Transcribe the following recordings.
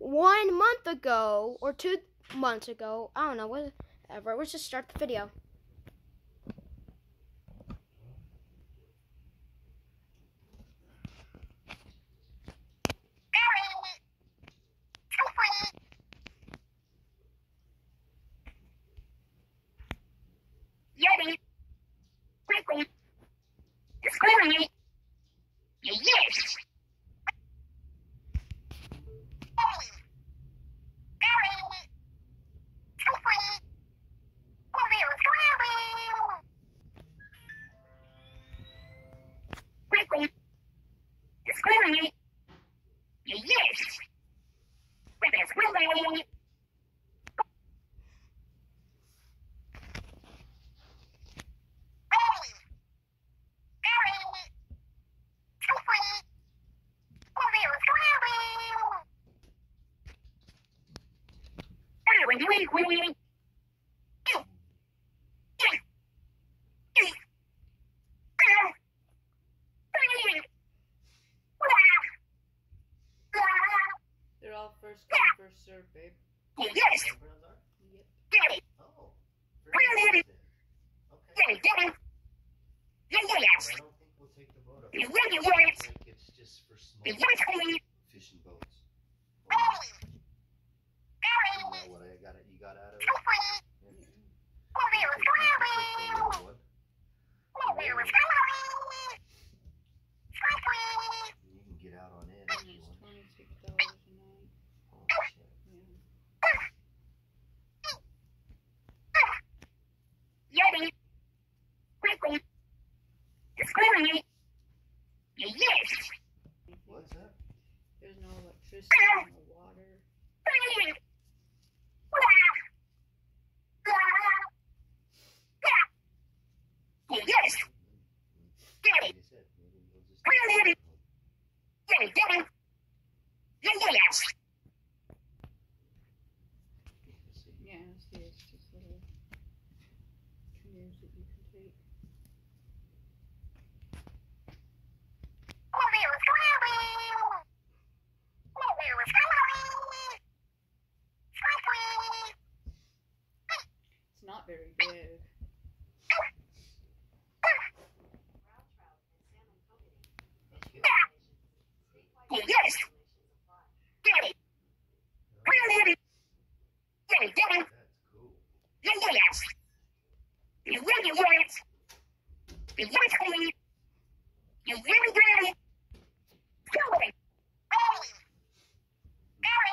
one month ago or two months ago. I don't know, whatever. Let's just start the video. Yeti. Quickly. Discriminate. Yes. Quickly. Discriminate. Yes. Weapons willing. They're all first come, first served, babe. Yes, Browns are? Yep. get it, Oh. Really? very good then. Okay. get it, get it. Yeah, yeah, yes. I don't think we'll take the boat up. You really want it. it's just for small You it. fishing boats. Oh, You know what I got it? You got out of it? You get it you want. twenty-six dollars a. Oh, shit. Yeah. Yeti. Yes. What's that? There's no electricity, no water. Yes. Get it. Get it, get it. Yeah, yeah, yes. See. Yeah, see, it's just little canoes that you can take. It's not very big. That's good. Yes. Get it. Really? Get it, get it. That's cool. Yeah, yeah, yes. You really want it. You want it. You really want it. Do it. Oh. Right.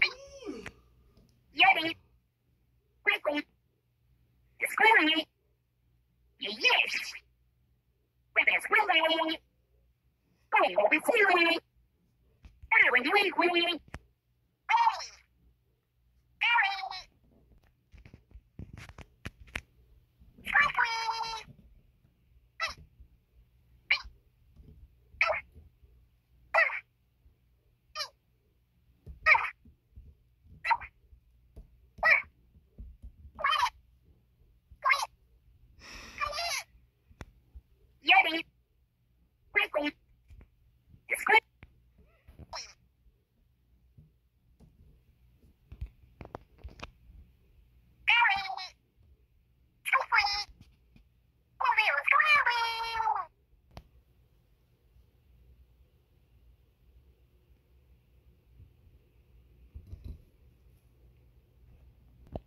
Dance. Yeti. Quickly. Discriminate. Yes. Weapons willing. Going over clearly. Aaron, you ain't willing. Yeti.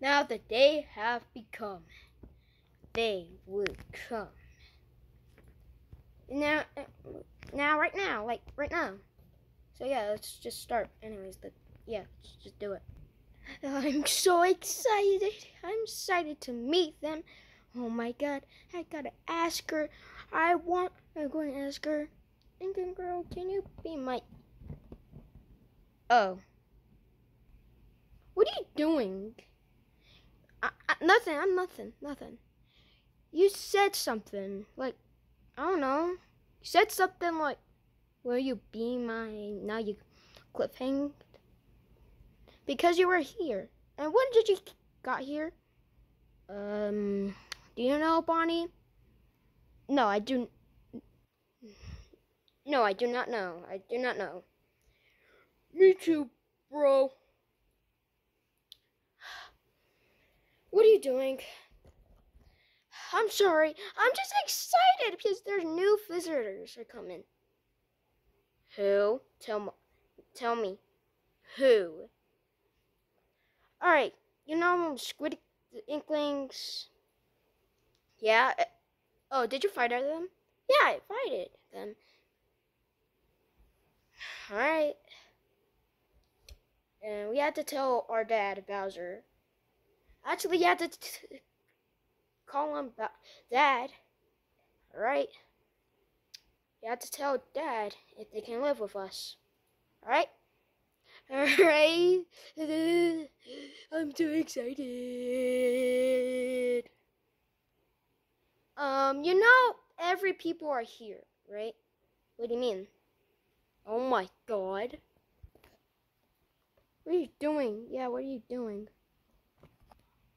Now the day have become. They will come. Now, now, right now, like right now. So yeah, let's just start. Anyways, the yeah, let's just do it. I'm so excited. I'm excited to meet them. Oh my god, I gotta ask her. I want. I'm going to ask her. Inkling girl, can you be my? Oh. What are you doing? I, I, nothing. I'm nothing. Nothing. You said something like, I don't know. You said something like, "Will you be my?" Now you cliffhanged because you were here. And when did you got here? Um, do you know, Bonnie? No, I do. No, I do not know. I do not know. Me too, bro. What are you doing? I'm sorry. I'm just excited because there's new visitors are coming. Who? Tell me. Tell me. Who? All right. You know Squid the Inklings. Yeah. uh, Oh, did you fight them? Yeah, I fighted them. All right. And we had to tell our dad Bowser. Actually, you have to call him Dad. All right. You have to tell Dad if they can live with us. All right. All right. I'm too excited. Um, you know, every people are here, right? What do you mean? Oh my god. What are you doing? Yeah, what are you doing?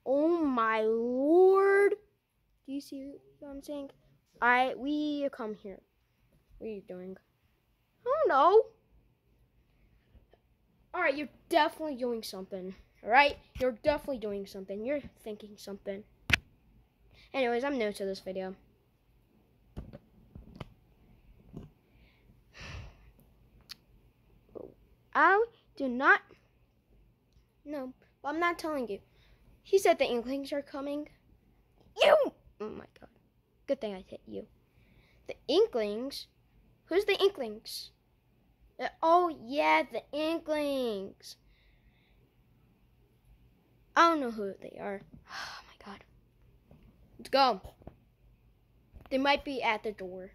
Oh my lord. Do you see what I'm saying? I we come here. What are you doing? I don't know. Alright, you're definitely doing something. Alright? You're definitely doing something. You're thinking something. Anyways, I'm new to this video. I do not. No, I'm not telling you. He said the Inklings are coming. You! Oh my god. Good thing I hit you. The Inklings? Who's the Inklings? Uh, oh, yeah, the Inklings. I don't know who they are. Oh my god. Let's go. They might be at the door.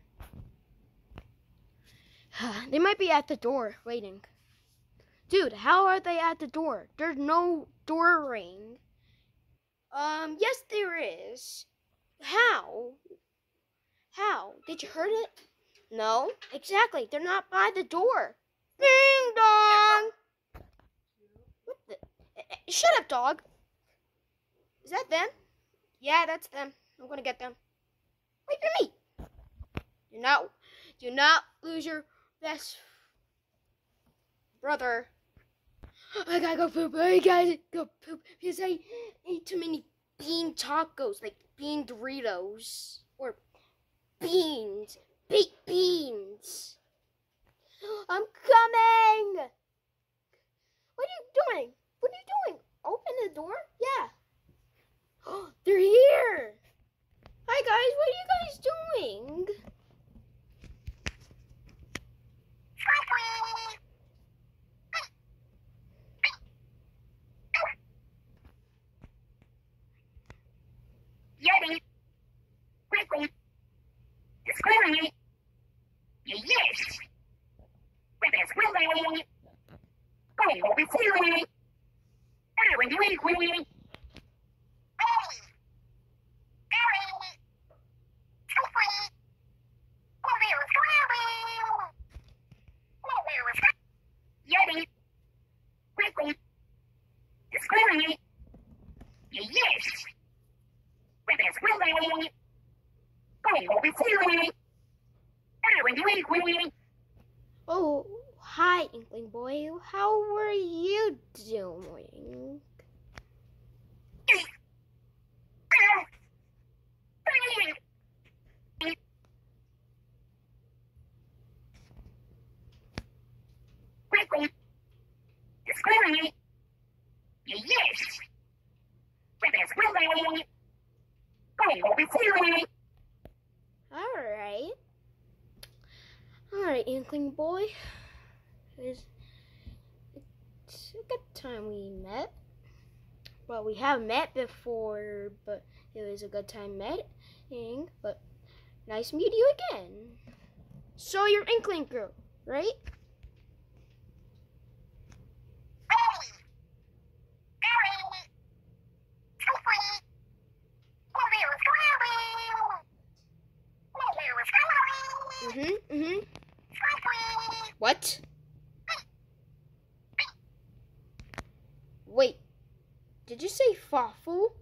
they might be at the door waiting. Dude, how are they at the door? There's no door ring. Um, yes, there is. How? How? Did you heard it? No, exactly. They're not by the door. Ding dong! What the? Eh, eh, Shut up, dog. Is that them? Yeah, that's them. I'm gonna get them. Wait for me. Do not, do not lose your best brother. I gotta go poop. I gotta go poop because I ate too many bean tacos, like bean Doritos or beans, baked beans. I'm coming. What are you doing? What are you doing? Open the door? Yeah. Oh, they're here. Hi guys, what are you guys doing? Yeti. Quickly. Discriminate. Yes. With this willing. Going over clearly. Everyone do equally. Yeti. Quickly. Discriminate. Yes. With this willing. Going over clearly. Everyone do equally. Oh, hi, How were you doing? Yes. Alright. Alright, Inkling Boy. It's a good time we met. Well, we have met before, but it was a good time meeting. But nice meet you again. So you're Inkling Girl, right? Mm-hmm, mm-hmm. What? Wait. Did you say Fawful?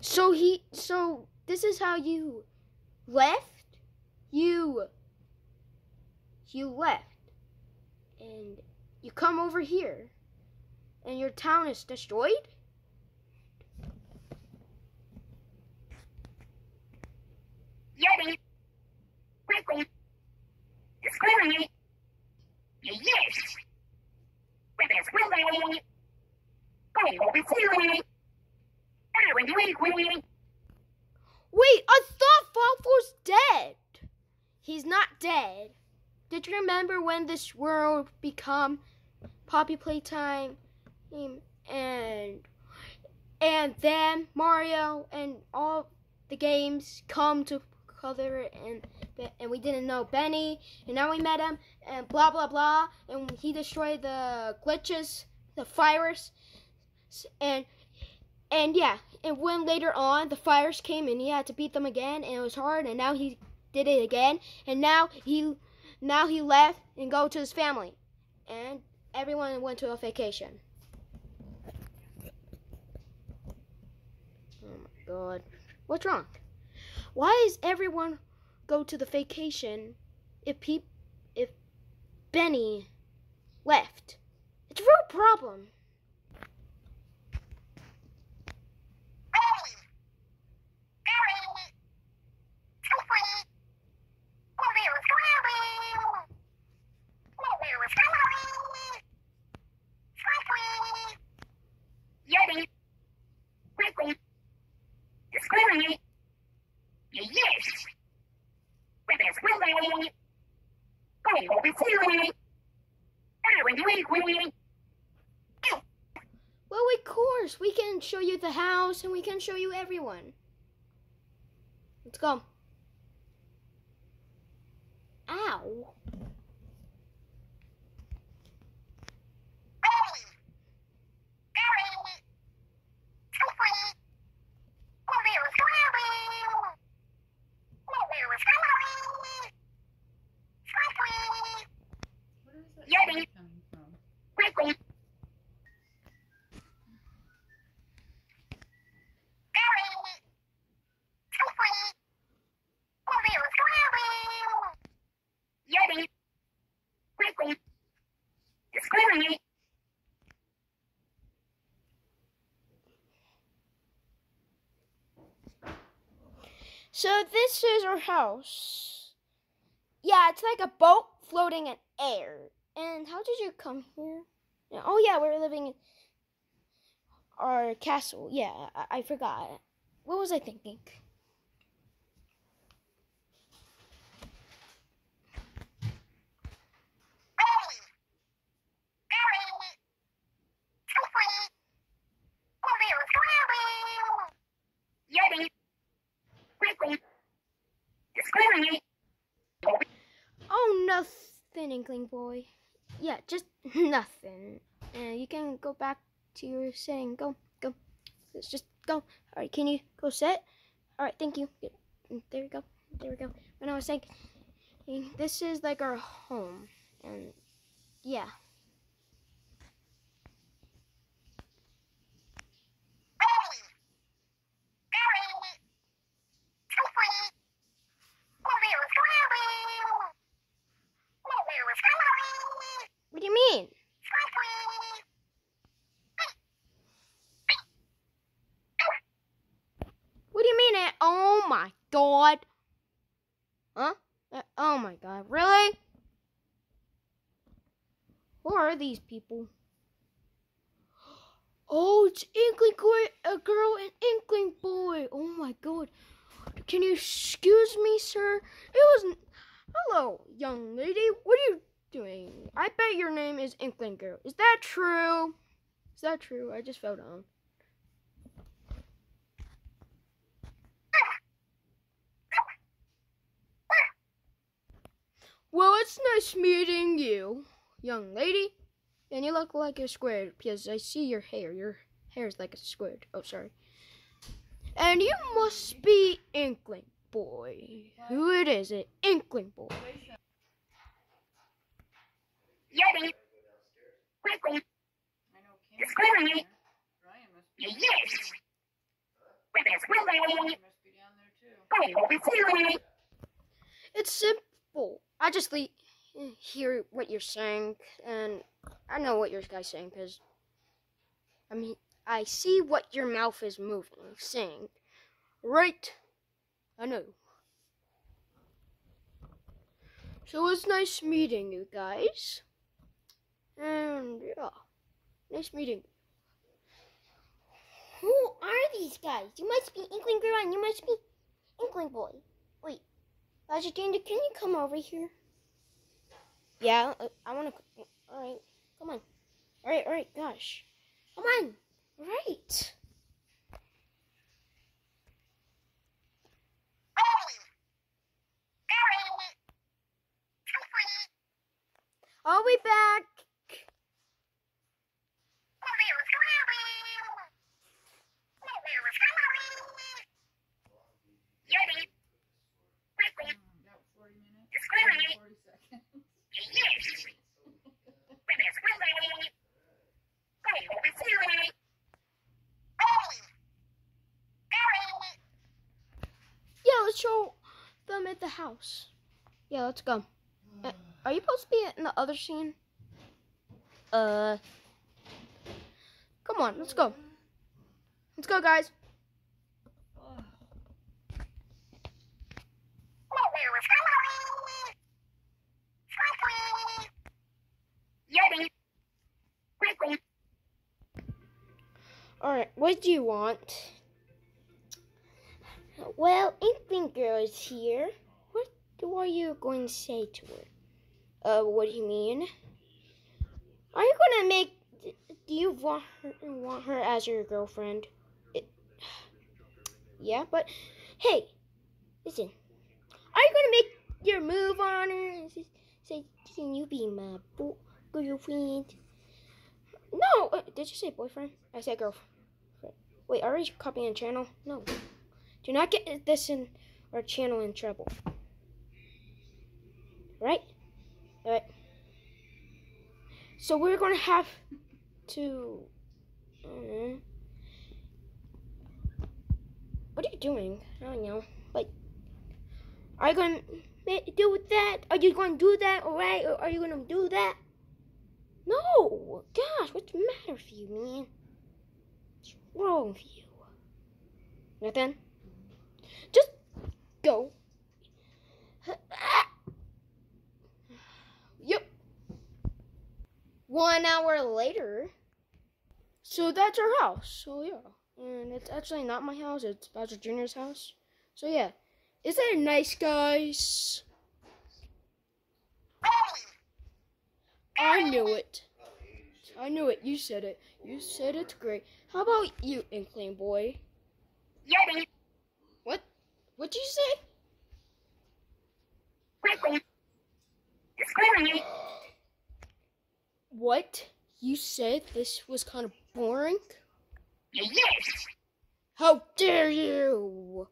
So he so this is how you left? You you left. And you come over here. And your town is destroyed? Yeti. Quickly. Yes. Weapons will Going over clearly. Everyone do equally. Wait, I thought Fawful's dead. He's not dead. Did you remember when this world become Poppy Playtime um, and and then Mario and all the games come to cover and and we didn't know Benny and now we met him and blah blah blah and he destroyed the glitches, the virus and and yeah, and when later on the fires came and he had to beat them again and it was hard and now he did it again and now he now he left and go to his family and everyone went to a vacation. Oh my god. What's wrong? Why is everyone go to the vacation if peop if Benny left? It's a real problem. Yeti. Quickly. Discriminate. Yes. Weapons will Going over clearly. Everyone do equally. Well, of course, we can show you the house and we can show you everyone. Let's go. Ow. Where is that Yeti. sound coming from? Quickly. Yeti. Quickly. Discriminate. So house. Yeah, it's like a boat floating in air. And how did you come here? Oh yeah, we're living in our castle. Yeah, I, I forgot. What was I thinking? Yeti. Quickly. Discriminate. Oh, nothing, Inkling Boy. Yeah, just nothing. And you can go back to your saying. Go, go. Let's just go. All right, can you go sit? All right, thank you. Mm, There we go. There we go. When I was saying, this is like our home, and yeah. What do you mean? What do you mean? Aunt? Oh my god. Huh? Uh, oh my god. Really? Who are these people? Oh, it's Inkling boy, a girl and Inkling boy. Oh my god. Can you excuse me, sir? It was. Hello, young lady. What are you doing? I bet your name is Inkling Girl. Is that true? Is that true? I just fell down. Well, it's nice meeting you, young lady. And you look like a squid because I see your hair. Your hair is like a squid. Oh, sorry. And you must be Inkling Boy. Who it is? It Inkling Boy. Yeti. Quickly. I know Can't Squirrel. be down there. Ryan must be. Yes. With a squirrel. Ryan must be down there too. It's squirrel. It's simple. I just le- hear what you're saying, and I know what your guy's saying because I mean I see what your mouth is moving, saying. Right? I know. So it's nice meeting you guys, and yeah, nice meeting. Who are these guys? You must be Inkling Girl, and you must be Inkling Boy. Wait. Roger Danger, can you come over here? Yeah, uh, I want to. All right, come on. All right, all right, gosh, come on. All right. I'll be back. Mm, About 40 minutes. 40 seconds. Yeah, let's show them at the house. Yeah, let's go. Uh, are you supposed to be in the other scene? Uh. Come on, let's go. Let's go, guys. All right, what do you want? Well, Inkling Girl is here. What are you going to say to her? Uh, what do you mean? Are you gonna make? Do you want her, want her as your girlfriend? It, yeah, but hey, listen. Are you gonna make your move on her say, "Can you be my bo- girlfriend?" No, uh, did you say boyfriend? I said girlfriend. Wait, are we copying a channel? No. Do not get this in our channel in trouble. Right? Alright. So we're gonna have to. Uh, what are you doing? I don't know. Like, are you gonna deal with that? Are you gonna do that? Alright? Or are you gonna do that? No! Gosh, what's the matter with you, man? What's wrong with you? Nothing? Just go. One hour later. So that's our house. So yeah. And it's actually not my house, it's Bowser Jr.'s house. So yeah. Is that nice, guys? I knew it. I knew it. You said it. You said it's great. How about you, Inkling Boy? What? What'd you say? What? You said this was kind of boring? Yes. How dare you!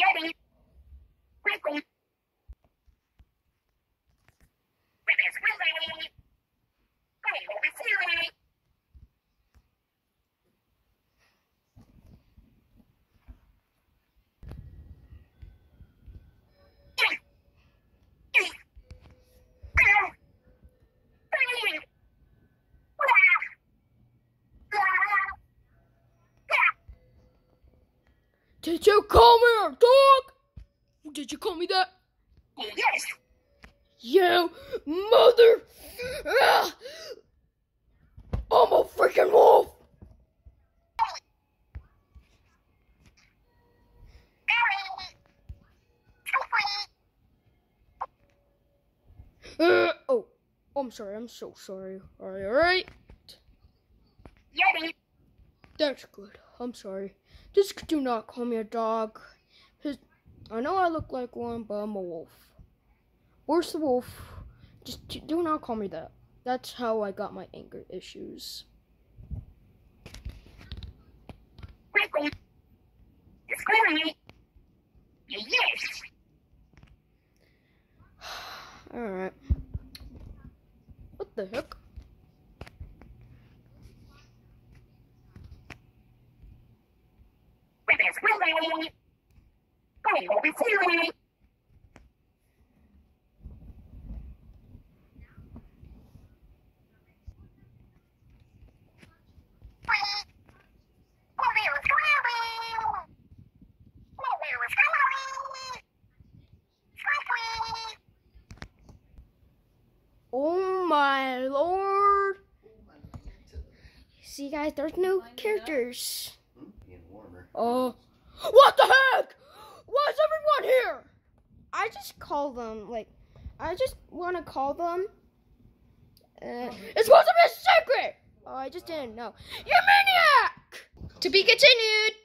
Yeti. Quickly. With his willy. Oh, with silly. Did you call me a dog? Did you call me that? Yes. You mother! Ah! I'm a freaking wolf! Uh, oh, I'm sorry. I'm so sorry. All right, all right. That's good. I'm sorry. Just do not call me a dog. 'cause I know I look like one, but I'm a wolf. Where's the wolf? Just do not call me that. That's how I got my anger issues. Yes. Alright. What the heck? Oh. My lord! See, guys, there's no characters. Oh, what the heck? Why is everyone here? I just call them like, I just want to call them. Uh, it's supposed to be a secret. Oh, I just didn't know. You maniac! To be continued.